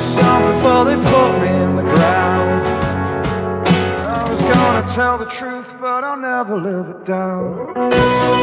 song before they put me in the ground. I was gonna tell the truth, but I'll never live it down.